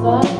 só.